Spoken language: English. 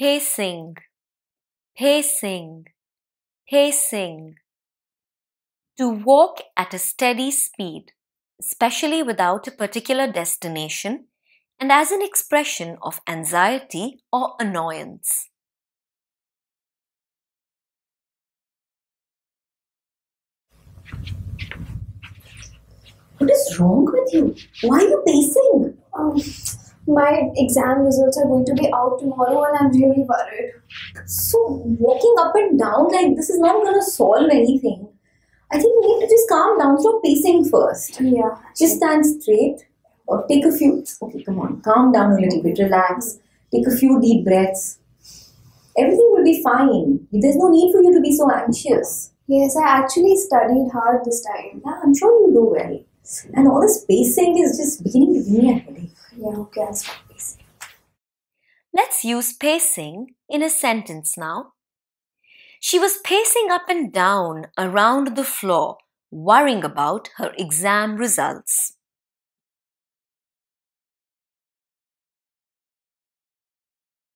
pacing, pacing, pacing. To walk at a steady speed, especially without a particular destination, and as an expression of anxiety or annoyance. What is wrong with you? Why are you pacing? Um, my exam results are going to be out tomorrow and I'm really worried. So, walking up and down like this is not going to solve anything. I think you need to just calm down. Stop pacing first. Yeah. Just stand straight or take a few. Okay, come on. Calm down a little bit. Relax. Take a few deep breaths. Everything will be fine. There's no need for you to be so anxious. Yes, I actually studied hard this time. Yeah, I'm sure you do well. And all this pacing is just beginning to give me a headache. Let's use pacing in a sentence now. She was pacing up and down around the floor, worrying about her exam results.